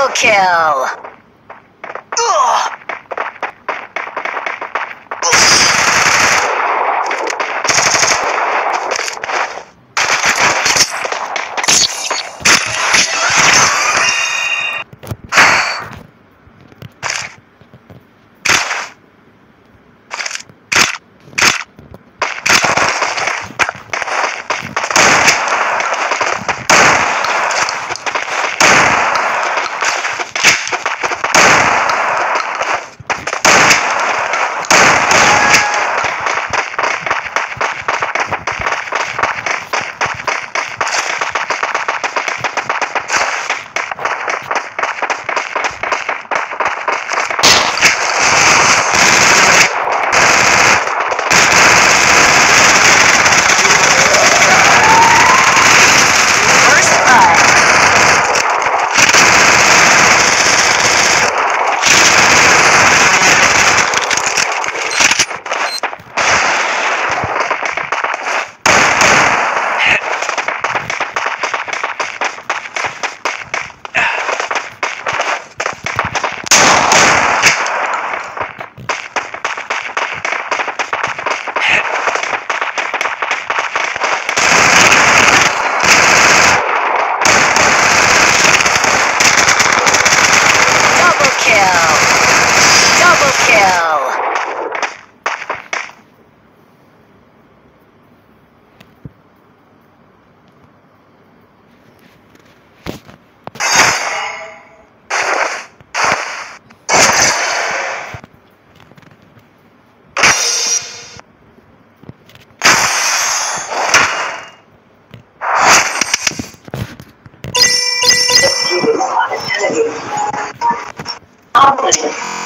Double kill. あ、そ。